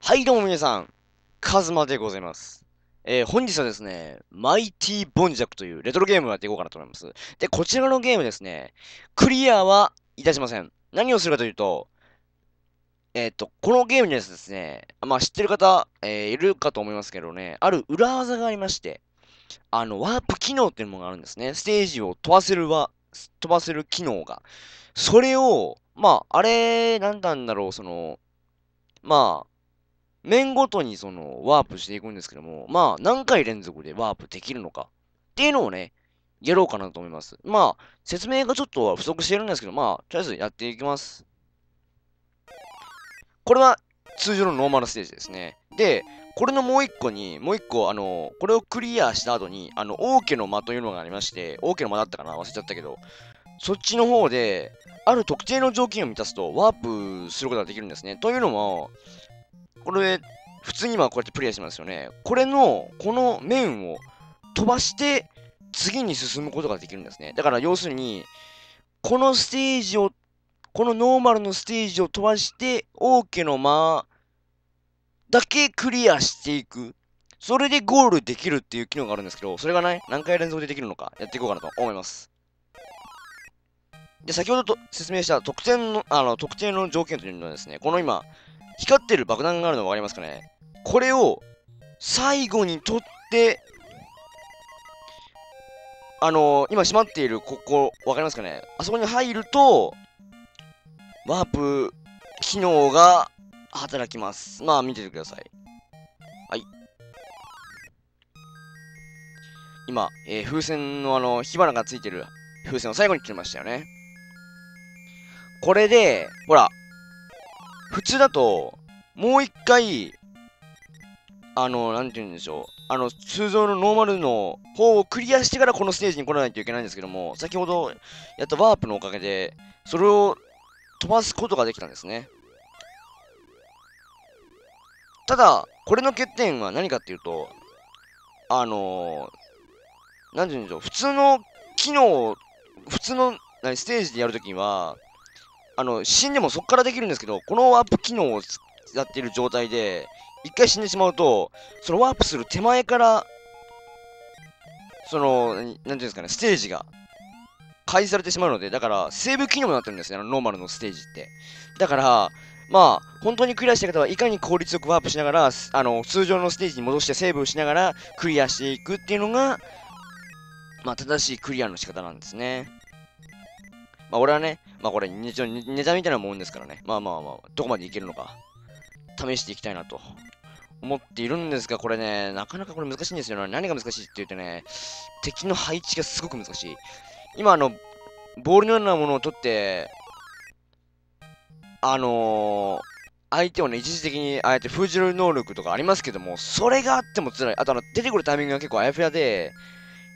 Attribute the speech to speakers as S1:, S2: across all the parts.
S1: はい、どうも皆さん、カズマでございます。えー、本日はですね、マイティボンジャクというレトロゲームをやっていこうかなと思います。で、こちらのゲームですね、クリアはいたしません。何をするかというと、えっ、と、このゲームにはですね、まあ知ってる方、えーいるかと思いますけどね、ある裏技がありまして、あの、ワープ機能っていうものがあるんですね。ステージを飛ばせるわ、飛ばせる機能が。それを、まあ、あれ、なんなんだろう、その、まあ、面ごとにそのワープしていくんですけども、まあ何回連続でワープできるのかっていうのをね、やろうかなと思います。まあ説明がちょっと不足してるんですけど、まあとりあえずやっていきます。これは通常のノーマルステージですね。で、これのもう一個に、もう一個、あの、これをクリアした後に、あの、王家の間というのがありまして、王家の間だったかな忘れちゃったけど、そっちの方で、ある特定の条件を満たすと、ワープすることができるんですね。というのも、これ、普通に今こうやってプレイしますよね。これの、この面を飛ばして、次に進むことができるんですね。だから要するに、このステージを、このノーマルのステージを飛ばして、王家の間だけクリアしていく。それでゴールできるっていう機能があるんですけど、それがね、何回連続でできるのか、やっていこうかなと思います。で、先ほどと説明した特典の、あの、特定の条件というのはですね、この今、光ってる爆弾があるの分かりますかね？これを最後に取って、あのー今閉まっているここ、分かりますかね？あそこに入ると、ワープ機能が働きます。まあ見ててください。はい。今、えー風船のあの、火花がついてる風船を最後に切りましたよね。これで、ほら、普通だと、もう一回、あの、なんて言うんでしょう。あの、通常のノーマルの方をクリアしてからこのステージに来ないといけないんですけども、先ほどやったワープのおかげで、それを飛ばすことができたんですね。ただ、これの欠点は何かっていうと、あのなんて言うんでしょう。普通の機能、普通の何ステージでやるときには、あの、死んでもそこからできるんですけど、このワープ機能をやっている状態で、一回死んでしまうと、そのワープする手前から、その、何なんていうんですかね、ステージが開示されてしまうので、だから、セーブ機能になってるんですね、あのノーマルのステージって。だから、まあ、本当にクリアした方はいかに効率よくワープしながら、あの、通常のステージに戻してセーブをしながらクリアしていくっていうのが、まあ、正しいクリアの仕方なんですね。まあ、俺はね、まあ、これ、ネタみたいなもんですからね。まあまあまあ、どこまでいけるのか、試していきたいなと思っているんですが、これね、なかなかこれ難しいんですよね。何が難しいって言うとね、敵の配置がすごく難しい。今、あの、ボールのようなものを取って、あのー、相手をね、一時的にああやって封じる能力とかありますけども、それがあっても辛い。あとあの、出てくるタイミングが結構あやふやで、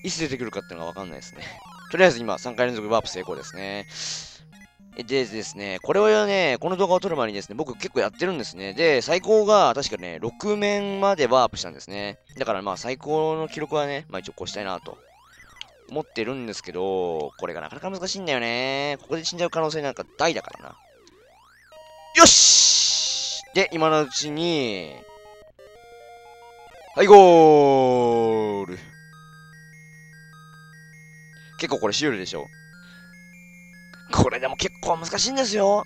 S1: いつ出てくるかっていうのがわかんないですね。とりあえず今、3回連続ワープ成功ですね。でですね、これはね、この動画を撮る前にですね、僕結構やってるんですね。で、最高が確かね、6面までワープしたんですね。だからまあ、最高の記録はね、まあ一応越したいなと思ってるんですけど、これがなかなか難しいんだよね。ここで死んじゃう可能性なんか大だからな。よしで、今のうちに、はい、ゴール結構これシュールでしょ？これでも結構難しいんですよ。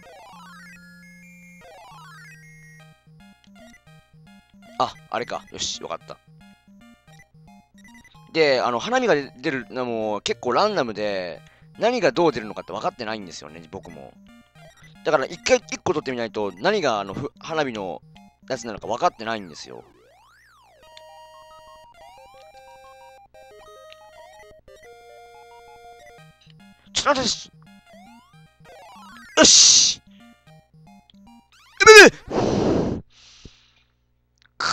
S1: あ、あれか。よし、わかった。で、あの、花火が出るのも結構ランダムで、何がどう出るのかって分かってないんですよね、僕も。だから一回一個取ってみないと、何があの花火のやつなのか分かってないんですよ。ちょっと待ってよしうぶく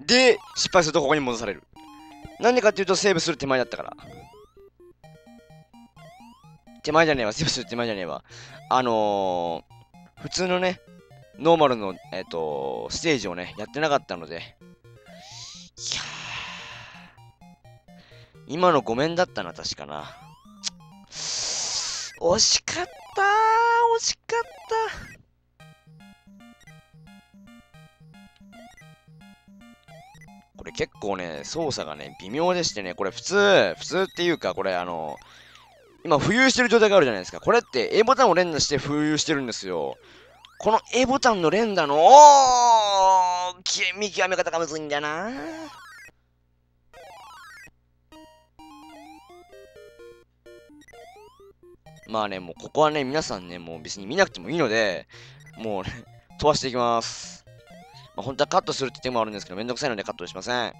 S1: ーで、失敗するとここに戻される。なんでかっていうと、セーブする手前だったから。手前じゃねえわ、セーブする手前じゃねえわ。あのー、普通のね、ノーマルの、えっ、と、ステージをね、やってなかったので。いやー今のごめんだったな、確かな。惜しかった惜しかったこれ結構ね、操作がね、微妙でしてね、これ普通、普通っていうか、これあの、今浮遊してる状態があるじゃないですか。これって A ボタンを連打して浮遊してるんですよ。この A ボタンの連打の、おー見極め方がむずいんだよなまあね、もうここはね、皆さんね、もう別に見なくてもいいので、もうね、飛ばしていきます。まあ、本当はカットするって手もあるんですけど、めんどくさいのでカットしません。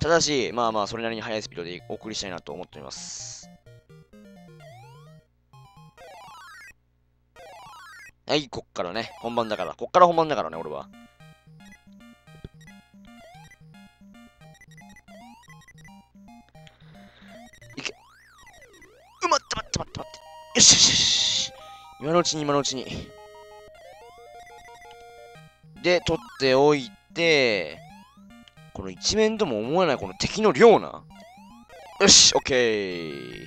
S1: ただし、まあまあ、それなりに速いスピードでお送りしたいなと思っております。はい、こっからね、本番だから。こっから本番だからね、俺は。いけ。うまっ待って待って待って。よしよしよし。今のうちに今のうちに。で、取っておいて、この一面とも思わないこの敵の量な。よし、オッケー。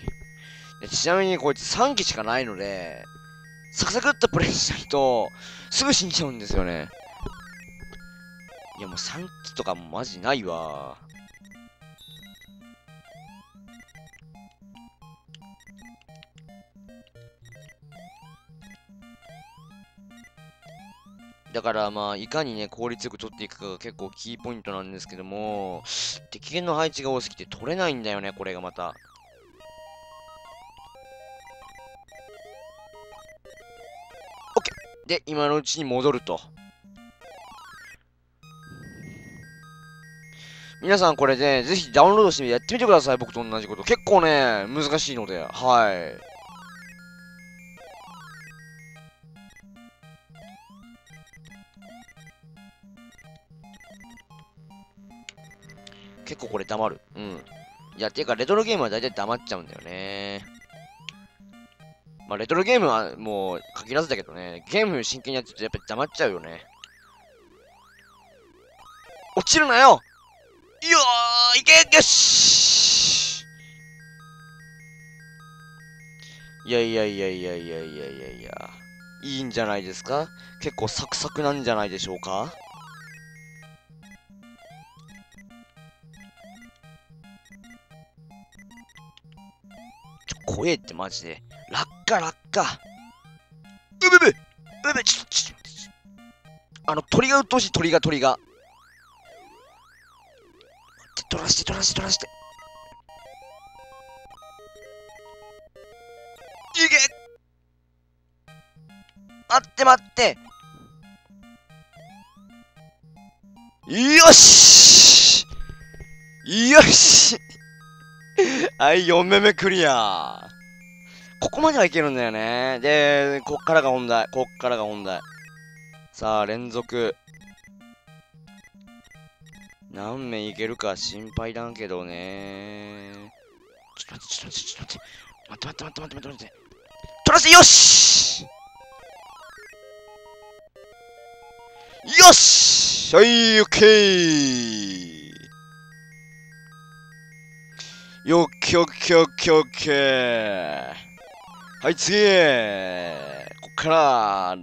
S1: ちなみにこいつ3機しかないので、サクサクっとプレイしないと、すぐ死んじゃうんですよね。いやもう3機とかもマジないわ。だからまあ、いかにね、効率よく取っていくかが結構キーポイントなんですけども、敵剣の配置が多すぎて取れないんだよね、これがまた。OK! で、今のうちに戻ると。皆さんこれで、ぜひダウンロードしてやってみてください、僕と同じこと。結構ね、難しいので、はい。結構これ黙る。うん。いや、ていうか、レトロゲームは大体黙っちゃうんだよね。まあ、レトロゲームはもう限らずだけどね、ゲーム真剣にやってるとやっぱり黙っちゃうよね。落ちるなよよーいけよしいやいやいやいやいやいやいやいや。いいんじゃないですか？結構サクサクなんじゃないでしょうか？怖えってマジで。落下落下。うぶぶうぶちょちょあの、鳥が鬱陶しい、鳥が鳥が。取らして取らして取らして。いけ待って待ってよしよし はい、4目目クリア。ここまではいけるんだよね。で、こっからが本題。こっからが本題。さあ、連続。何名いけるか心配だけどね。ちょっと待って、ちょっと待って、ちょっと待って。待って待って待って待って待って。取らせよしよしはい、オッケーよっきょっきょっきょっけ。はい、次こっから、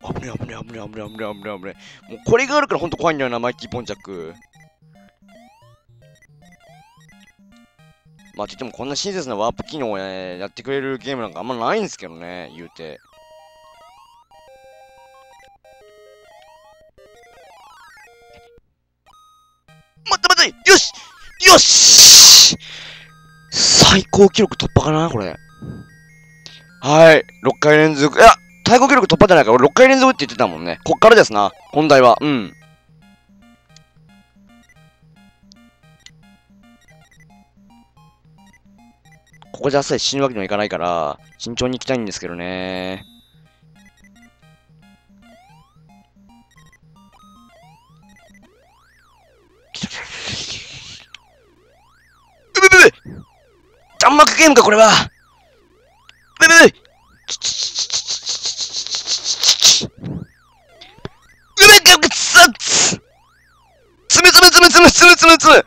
S1: 危ね危ね危ね危ね危ね危ね危ね。もうこれがあるからほんと怖いんだよな、マイティポンジャック。まあ、といってもこんな親切なワープ機能を、ね、やってくれるゲームなんかあんまないんですけどね、言うて。高記録突破かなこれ。はい。6回連続。いや、最高記録突破じゃないから、俺6回連続って言ってたもんね。こっからですな。本題は。うん。ここじゃあっさり死ぬわけにはいかないから、慎重に行きたいんですけどね。幕ゲームか、これは。ブブブうめくつつむつむつむつむつむつむつむ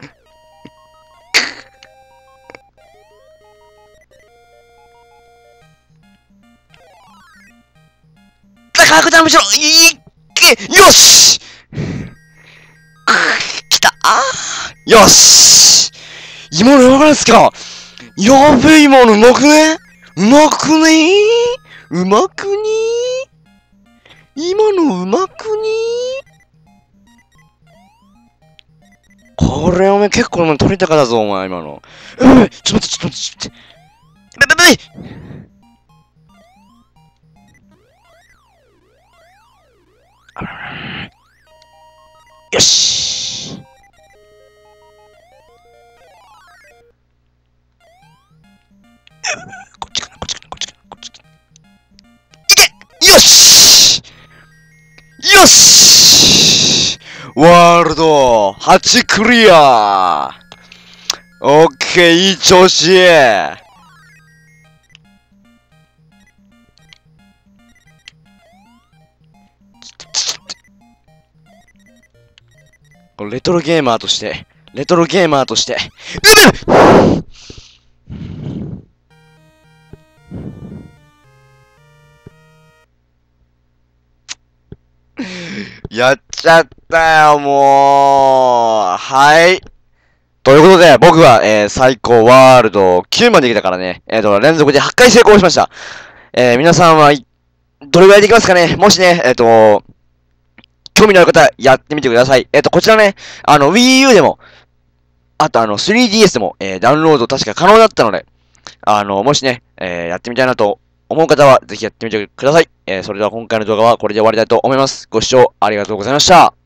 S1: 早くダメしろいけよし来たあよし今のやばいっすかやべえ、今のうまくね？うまくね？うまくね今のうまくねこれお前結構お前取りたかだぞ、お前今の。え、え、ちょっと待って、ちょっと待って、ちょっと待って。べべべよしこっちかな、こっちかな、こっちかな、こっちかな。いけよしよしワールド8クリアオッケー、いい調子これレトロゲーマーとして、レトロゲーマーとして、うめやっちゃったよ、もう。はい。ということで、僕は、えー、最高ワールド9までできたからね、えっ、と、連続で8回成功しました。えー、皆さんは、どれぐらいできますかね？もしね、えっ、と、興味のある方、やってみてください。えっ、と、こちらね、あの、Wii U でも、あとあの、3DS でも、え、ダウンロード確か可能だったので、あの、もしね、え、やってみたいなと思う方は、ぜひやってみてください。えー、それでは今回の動画はこれで終わりたいと思います。ご視聴ありがとうございました。